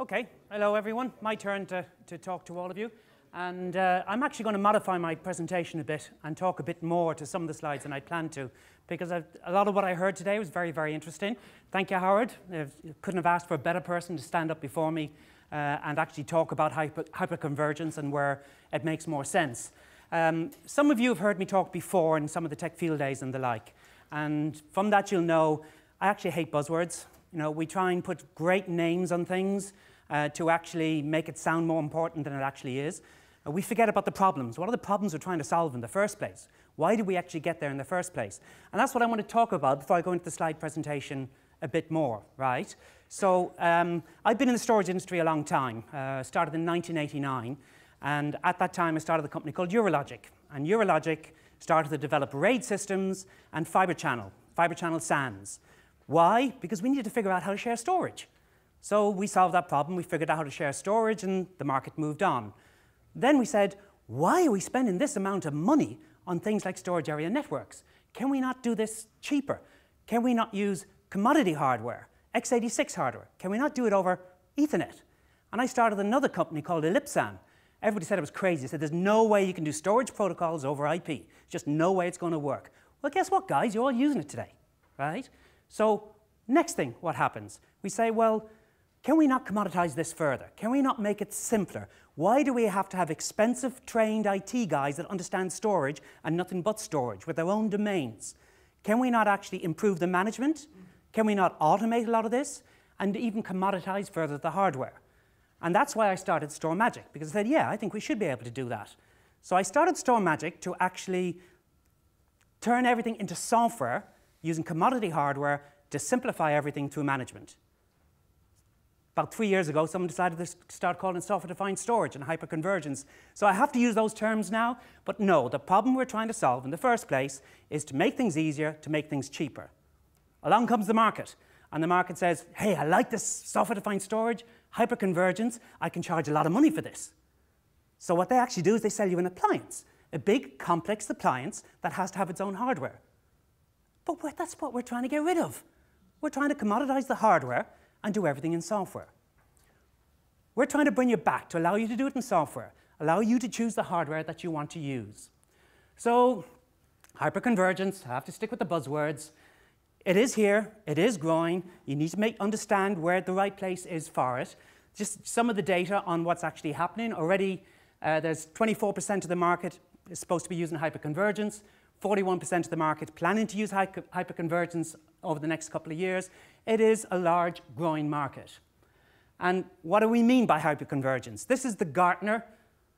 Okay, hello everyone. My turn to, to talk to all of you. And uh, I'm actually going to modify my presentation a bit and talk a bit more to some of the slides than I planned to, because I've, a lot of what I heard today was very, very interesting. Thank you, Howard. I couldn't have asked for a better person to stand up before me uh, and actually talk about hyper, hyperconvergence and where it makes more sense. Um, some of you have heard me talk before in some of the tech field days and the like. And from that, you'll know I actually hate buzzwords. You know, we try and put great names on things uh, to actually make it sound more important than it actually is. Uh, we forget about the problems. What are the problems we're trying to solve in the first place? Why did we actually get there in the first place? And that's what I want to talk about before I go into the slide presentation a bit more, right? So um, I've been in the storage industry a long time. Uh, started in 1989. And at that time, I started a company called Eurologic. And Eurologic started to develop RAID systems and fiber channel, fiber channel SANs. Why? Because we needed to figure out how to share storage. So we solved that problem, we figured out how to share storage, and the market moved on. Then we said, why are we spending this amount of money on things like storage area networks? Can we not do this cheaper? Can we not use commodity hardware, x86 hardware? Can we not do it over Ethernet? And I started another company called Ellipsan. Everybody said it was crazy. They said, there's no way you can do storage protocols over IP. Just no way it's going to work. Well, guess what, guys? You're all using it today, right? So next thing, what happens? We say, well, can we not commoditize this further? Can we not make it simpler? Why do we have to have expensive trained IT guys that understand storage and nothing but storage with their own domains? Can we not actually improve the management? Can we not automate a lot of this? And even commoditize further the hardware? And that's why I started StorMagic because I said, yeah, I think we should be able to do that. So I started StorMagic to actually turn everything into software using commodity hardware to simplify everything through management. About three years ago, someone decided to start calling software-defined storage and hyperconvergence. So I have to use those terms now, but no, the problem we're trying to solve in the first place is to make things easier, to make things cheaper. Along comes the market, and the market says, hey, I like this software-defined storage, hyperconvergence, I can charge a lot of money for this. So what they actually do is they sell you an appliance, a big, complex appliance that has to have its own hardware. But that's what we're trying to get rid of. We're trying to commoditize the hardware and do everything in software. We're trying to bring you back to allow you to do it in software, allow you to choose the hardware that you want to use. So, hyperconvergence, I have to stick with the buzzwords. It is here, it is growing. You need to make, understand where the right place is for it. Just some of the data on what's actually happening. Already, uh, there's 24% of the market is supposed to be using hyperconvergence. 41% of the market planning to use hyperconvergence over the next couple of years. It is a large growing market. And what do we mean by hyperconvergence? This is the Gartner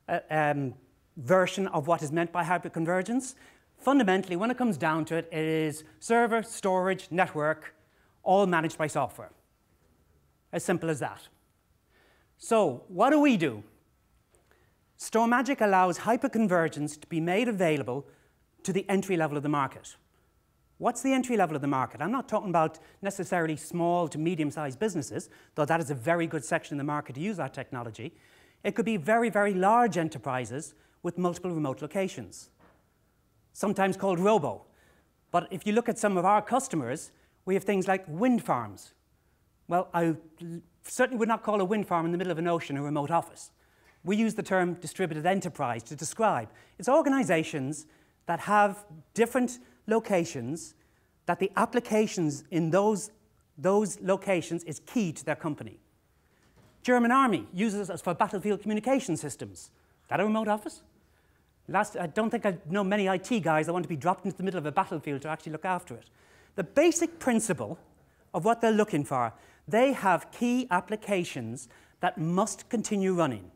uh, um, version of what is meant by hyperconvergence. Fundamentally, when it comes down to it, it is server, storage, network, all managed by software. As simple as that. So what do we do? StorMagic allows hyperconvergence to be made available to the entry level of the market. What's the entry level of the market? I'm not talking about necessarily small to medium-sized businesses, though that is a very good section in the market to use that technology. It could be very, very large enterprises with multiple remote locations, sometimes called robo. But if you look at some of our customers, we have things like wind farms. Well, I certainly would not call a wind farm in the middle of an ocean a remote office. We use the term distributed enterprise to describe. It's organizations that have different locations, that the applications in those, those locations is key to their company. German army uses us for battlefield communication systems. Is that a remote office? Last, I don't think I know many IT guys that want to be dropped into the middle of a battlefield to actually look after it. The basic principle of what they're looking for, they have key applications that must continue running.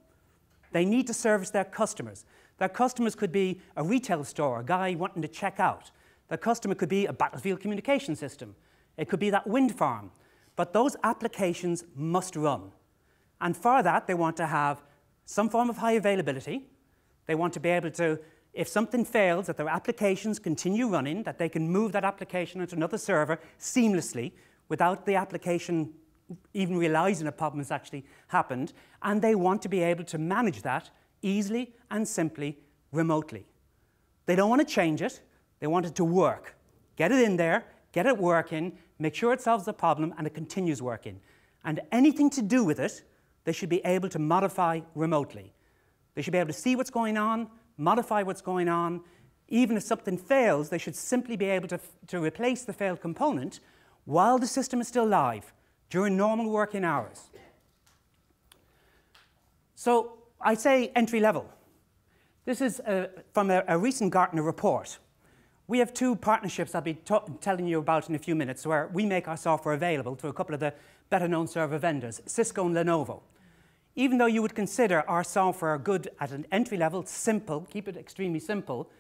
They need to service their customers. Their customers could be a retail store, a guy wanting to check out. Their customer could be a battlefield communication system. It could be that wind farm. But those applications must run. And for that, they want to have some form of high availability. They want to be able to, if something fails, that their applications continue running, that they can move that application into another server seamlessly without the application even realizing a problem has actually happened. And they want to be able to manage that easily and simply remotely. They don't want to change it, they want it to work. Get it in there, get it working, make sure it solves the problem and it continues working. And anything to do with it they should be able to modify remotely. They should be able to see what's going on, modify what's going on. Even if something fails, they should simply be able to, to replace the failed component while the system is still live during normal working hours. So I say entry level. This is uh, from a, a, recent Gartner report. We have two partnerships I'll be telling you about in a few minutes where we make our software available to a couple of the better known server vendors, Cisco and Lenovo. Even though you would consider our software good at an entry level, simple, keep it extremely simple,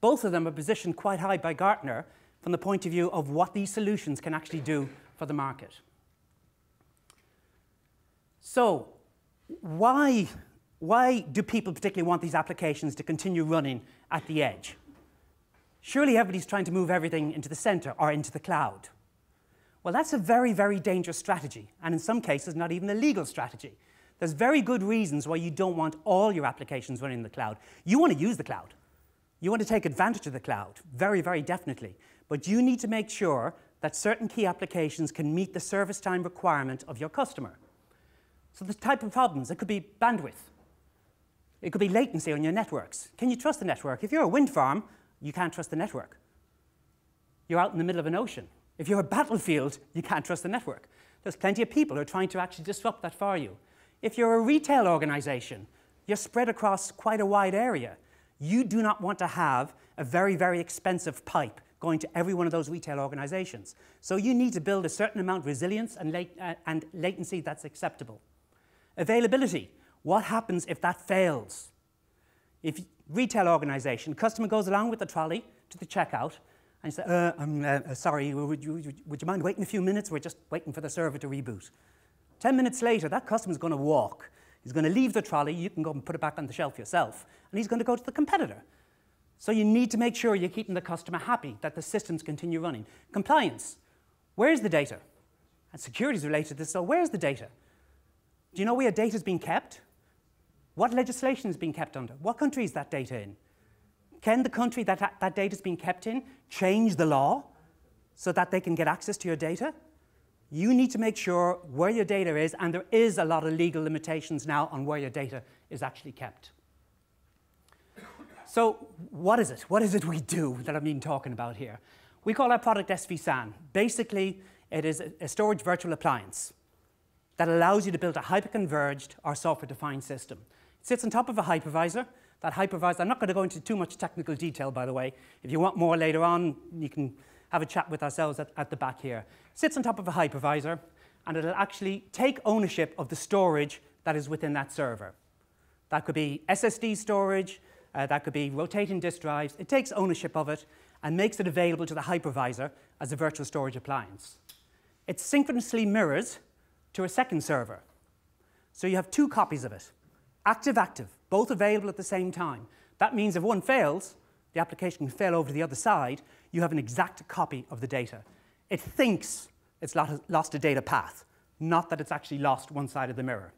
both of them are positioned quite high by Gartner from the point of view of what these solutions can actually do for the market. So, why, why do people particularly want these applications to continue running at the edge? Surely everybody's trying to move everything into the center or into the cloud. Well, that's a very, very dangerous strategy, and in some cases, not even a legal strategy. There's very good reasons why you don't want all your applications running in the cloud. You want to use the cloud. You want to take advantage of the cloud, very, very definitely. But you need to make sure that certain key applications can meet the service time requirement of your customer. So the type of problems, it could be bandwidth. It could be latency on your networks. Can you trust the network? If you're a wind farm, you can't trust the network. You're out in the middle of an ocean. If you're a battlefield, you can't trust the network. There's plenty of people who are trying to actually disrupt that for you. If you're a retail organization, you're spread across quite a wide area. You do not want to have a very, very expensive pipe going to every one of those retail organizations. So you need to build a certain amount of resilience and, lat uh, and latency that's acceptable. Availability. What happens if that fails? If retail organization, customer goes along with the trolley to the checkout and you say, uh, I'm uh, sorry, would you, would you mind waiting a few minutes? We're just waiting for the server to reboot. 10 minutes later, that customer's going to walk. He's going to leave the trolley. You can go and put it back on the shelf yourself. And he's going to go to the competitor. So you need to make sure you're keeping the customer happy, that the systems continue running. Compliance. Where's the data? And security is related to this, so where's the data? Do you know where data is being kept? What legislation is being kept under? What country is that data in? Can the country that that data is being kept in change the law so that they can get access to your data? you need to make sure where your data is, and there is a lot of legal limitations now on where your data is actually kept. So what is it? What is it we do that I've been talking about here? We call our product SVSAN. Basically, it is a storage virtual appliance that allows you to build a hyper-converged or software-defined system. It sits on top of a hypervisor. That hypervisor, I'm not going to go into too much technical detail, by the way. If you want more later on, you can have a chat with ourselves at, at the back here. Sits on top of a hypervisor, and it'll actually take ownership of the storage that is within that server. That could be SSD storage, uh, that could be rotating disk drives. It takes ownership of it and makes it available to the hypervisor as a virtual storage appliance. It synchronously mirrors to a second server. So you have two copies of it, active-active, both available at the same time. That means if one fails, the application can fail over to the other side, you have an exact copy of the data. It thinks it's lost a data path, not that it's actually lost one side of the mirror.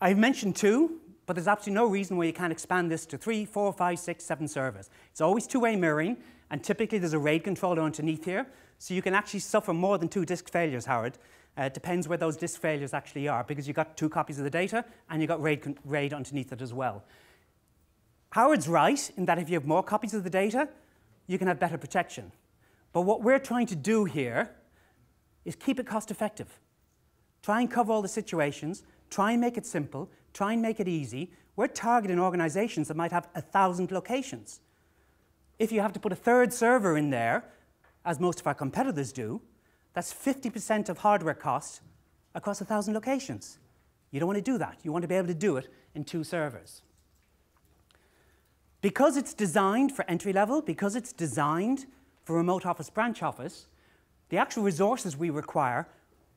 I've mentioned two, but there's absolutely no reason why you can't expand this to three, four, five, six, seven servers. It's always two-way mirroring, and typically there's a RAID controller underneath here, so you can actually suffer more than two disk failures, Howard. Uh, it depends where those disk failures actually are, because you've got two copies of the data, and you've got RAID, RAID underneath it as well. Howard's right in that if you have more copies of the data, you can have better protection. But what we're trying to do here is keep it cost effective. Try and cover all the situations, try and make it simple, try and make it easy. We're targeting organizations that might have a thousand locations. If you have to put a third server in there, as most of our competitors do, that's 50% of hardware costs across a thousand locations. You don't want to do that. You want to be able to do it in two servers. Because it's designed for entry level, because it's designed for remote office branch office, the actual resources we require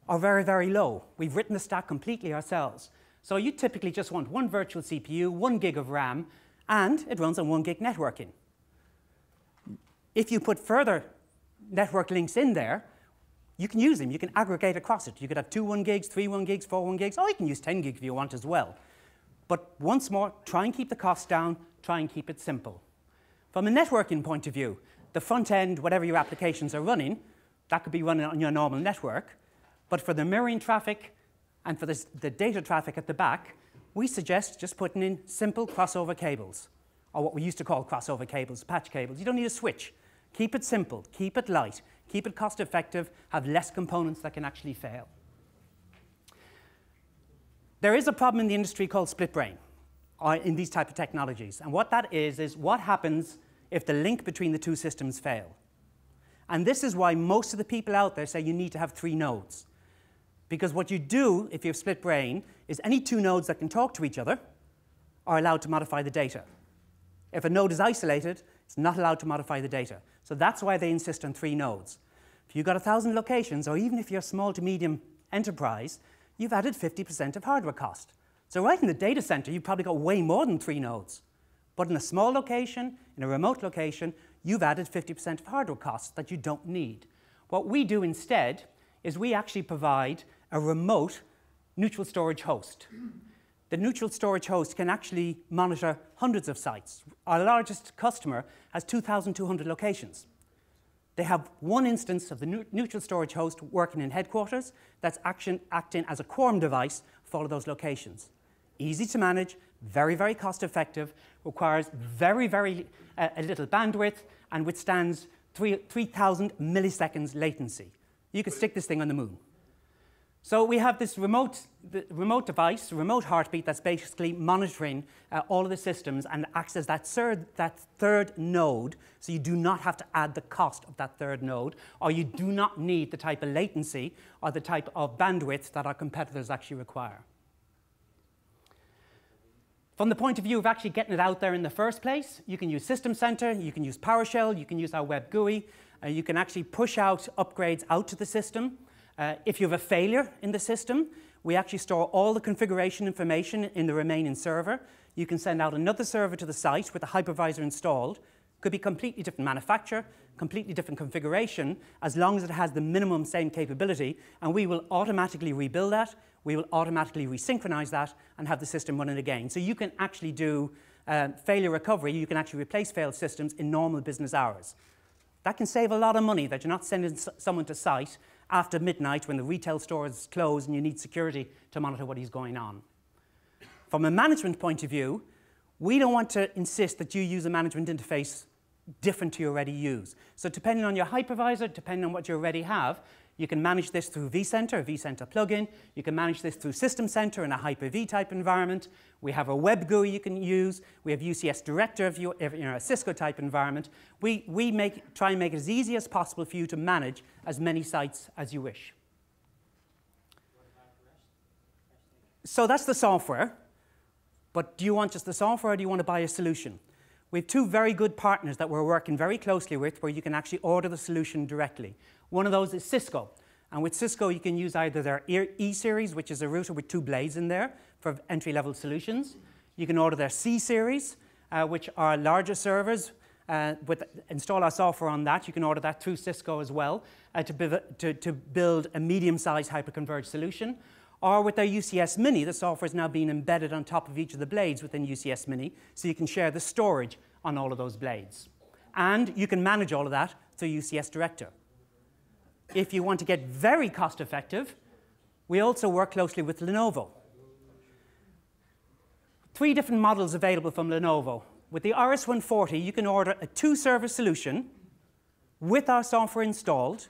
are very, very low. We've written the stack completely ourselves. So you typically just want one virtual CPU, one gig of RAM, and it runs on one gig networking. If you put further network links in there, you can use them. You can aggregate across it. You could have two one gigs, three one gigs, four one gigs, or you can use 10 gig if you want as well. But once more, try and keep the costs down, try and keep it simple. From a networking point of view, the front end, whatever your applications are running, that could be running on your normal network. But for the mirroring traffic and for this, the data traffic at the back, we suggest just putting in simple crossover cables, or what we used to call crossover cables, patch cables. You don't need a switch. Keep it simple, keep it light, keep it cost effective, have less components that can actually fail. There is a problem in the industry called split brain uh, in these type of technologies. And what that is, is what happens if the link between the two systems fail. And this is why most of the people out there say you need to have three nodes. Because what you do if you have split brain is any two nodes that can talk to each other are allowed to modify the data. If a node is isolated, it's not allowed to modify the data. So that's why they insist on three nodes. If you've got 1,000 locations, or even if you're a small to medium enterprise, you've added 50% of hardware cost. So right in the data center, you've probably got way more than three nodes. But in a small location, in a remote location, you've added 50% of hardware costs that you don't need. What we do instead is we actually provide a remote neutral storage host. The neutral storage host can actually monitor hundreds of sites. Our largest customer has 2,200 locations. They have one instance of the neutral storage host working in headquarters that's action, acting as a quorum device for all of those locations. Easy to manage, very, very cost effective, requires very, very uh, a little bandwidth, and withstands 3,000 milliseconds latency. You could stick this thing on the moon. So we have this remote, remote device, remote heartbeat that's basically monitoring uh, all of the systems and acts as that third, that third node. So you do not have to add the cost of that third node, or you do not need the type of latency or the type of bandwidth that our competitors actually require. From the point of view of actually getting it out there in the first place, you can use System Center, you can use PowerShell, you can use our web GUI, uh, you can actually push out upgrades out to the system. Uh, if you have a failure in the system, we actually store all the configuration information in the remaining server. You can send out another server to the site with a hypervisor installed. Could be completely different manufacturer, completely different configuration, as long as it has the minimum same capability, and we will automatically rebuild that, we will automatically resynchronize that, and have the system running again. So you can actually do uh, failure recovery, you can actually replace failed systems in normal business hours. That can save a lot of money that you're not sending someone to site after midnight when the retail store is closed and you need security to monitor what is going on. From a management point of view, we don't want to insist that you use a management interface different to you already use. So depending on your hypervisor, depending on what you already have, you can manage this through vCenter, a vCenter plugin. You can manage this through System Center in a Hyper-V type environment. We have a web GUI you can use. We have UCS Director if, you, if you're a Cisco type environment. We, we make, try and make it as easy as possible for you to manage as many sites as you wish. So that's the software. But do you want just the software or do you want to buy a solution? We have two very good partners that we're working very closely with where you can actually order the solution directly. One of those is Cisco. And with Cisco, you can use either their E-Series, which is a router with two blades in there for entry-level solutions. You can order their C-Series, uh, which are larger servers. Uh, with, install our software on that. You can order that through Cisco as well uh, to, to, to build a medium-sized hyperconverged solution. Or with their UCS Mini, the software is now being embedded on top of each of the blades within UCS Mini, so you can share the storage on all of those blades. And you can manage all of that through UCS Director if you want to get very cost effective, we also work closely with Lenovo. Three different models available from Lenovo. With the RS140, you can order a two-server solution with our software installed,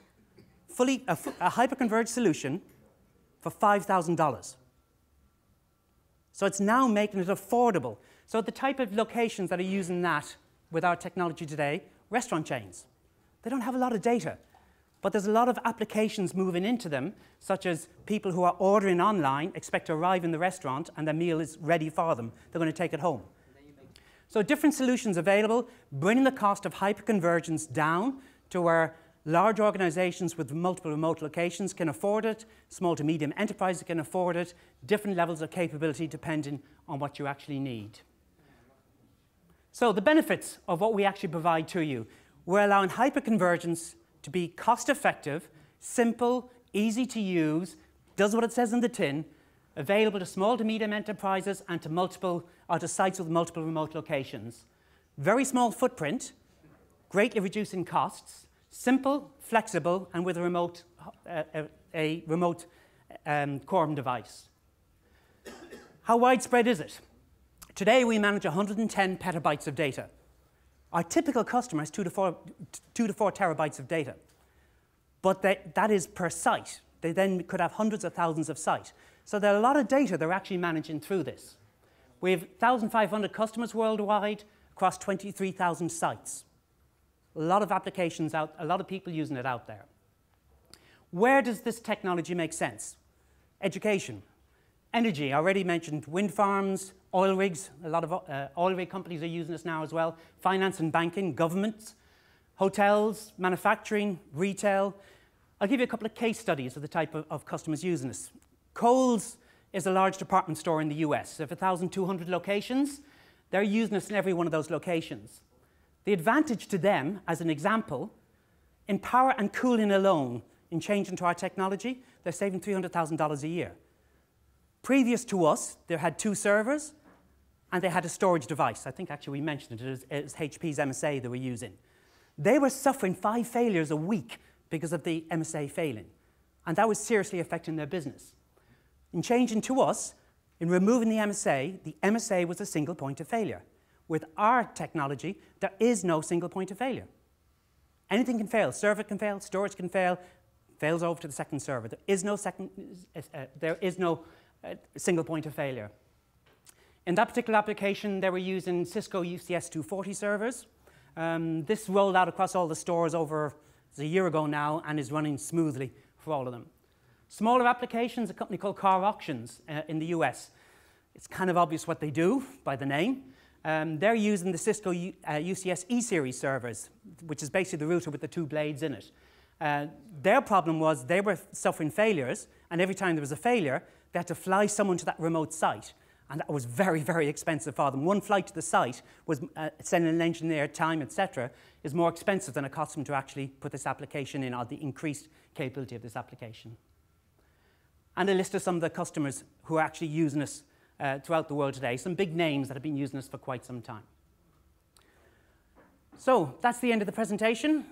fully a, a hyperconverged solution for $5,000. So it's now making it affordable. So the type of locations that are using that with our technology today, restaurant chains. They don't have a lot of data. But there's a lot of applications moving into them, such as people who are ordering online expect to arrive in the restaurant and their meal is ready for them. They're going to take it home. So different solutions available, bringing the cost of hyperconvergence down to where large organizations with multiple remote locations can afford it, small to medium enterprises can afford it, different levels of capability depending on what you actually need. So the benefits of what we actually provide to you. We're allowing hyperconvergence to be cost effective, simple, easy to use, does what it says in the tin, available to small to medium enterprises and to multiple or to sites with multiple remote locations. Very small footprint, greatly reducing costs, Simple, flexible, and with a remote, uh, a, a, remote um, quorum device. How widespread is it? Today we manage 110 petabytes of data. Our typical customer has two to four, two to four terabytes of data. But they, that is per site. They then could have hundreds of thousands of sites. So there are a lot of data they're actually managing through this. We have 1,500 customers worldwide across 23,000 sites. A lot of applications out, a lot of people using it out there. Where does this technology make sense? Education. Energy, I already mentioned wind farms, oil rigs, a lot of uh, oil rig companies are using this now as well. Finance and banking, governments, hotels, manufacturing, retail. I'll give you a couple of case studies of the type of, of customers using this. Kohl's is a large department store in the US. They have 1,200 locations. They're using this in every one of those locations. The advantage to them, as an example, in power and cooling alone, in changing to our technology, they're saving $300,000 a year. Previous to us, they had two servers and they had a storage device. I think actually we mentioned it, it was HP's MSA they were using. They were suffering five failures a week because of the MSA failing, and that was seriously affecting their business. In changing to us, in removing the MSA, the MSA was a single point of failure. With our technology, there is no single point of failure. Anything can fail. Server can fail, storage can fail, fails over to the second server. There is no, second, uh, uh there is no uh, single point of failure. In that particular application, they were using Cisco UCS 240 servers. Um, this rolled out across all the stores over a year ago now and is running smoothly for all of them. Smaller applications, a company called Car Auctions uh, in the US. It's kind of obvious what they do by the name. Um, they're using the Cisco U, uh, UCS E-Series servers, which is basically the router with the two blades in it. Uh, their problem was they were suffering failures, and every time there was a failure, they had to fly someone to that remote site. And that was very, very expensive for them. One flight to the site was uh, sending an engineer, time, etc., is more expensive than it cost them to actually put this application in or the increased capability of this application. And a list of some of the customers who are actually using us uh, throughout the world today, some big names that have been using this for quite some time. So that's the end of the presentation.